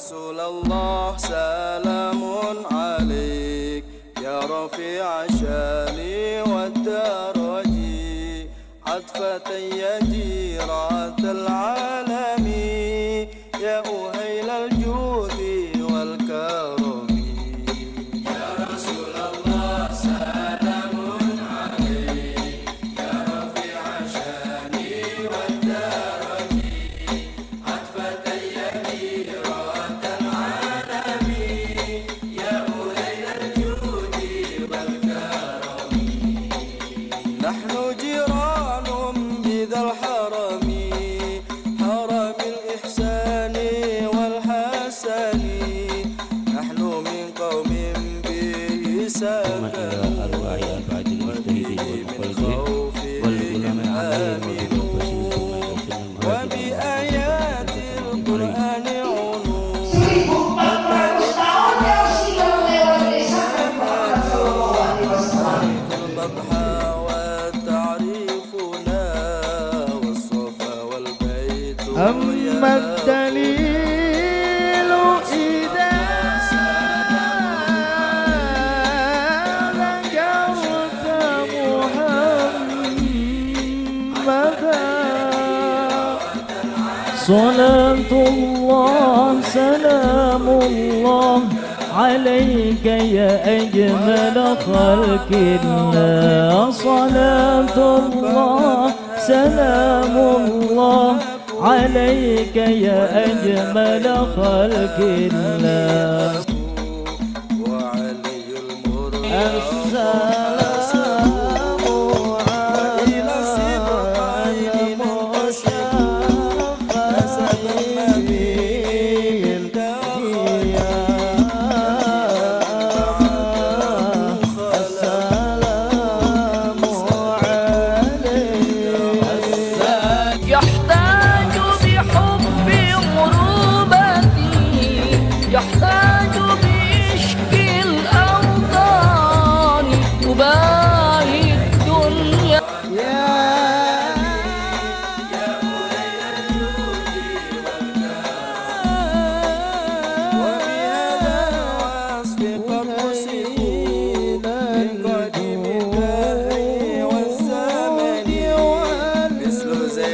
رسول الله سلام عليك. يا رفيع شاني ثم إلى أرواح أربعة المجتهدين والمقلدين والعلماء عاملين والمبشرين ثم إلى سنة وبآيات القرآن البطحى والتعريفنا والصفا والبيت أما الدليل صلاة الله سلام الله عليك يا أجمل خلق الله صلاة الله سلام الله عليك يا أجمل خلق الله وعلي المرسل.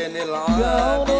many lives.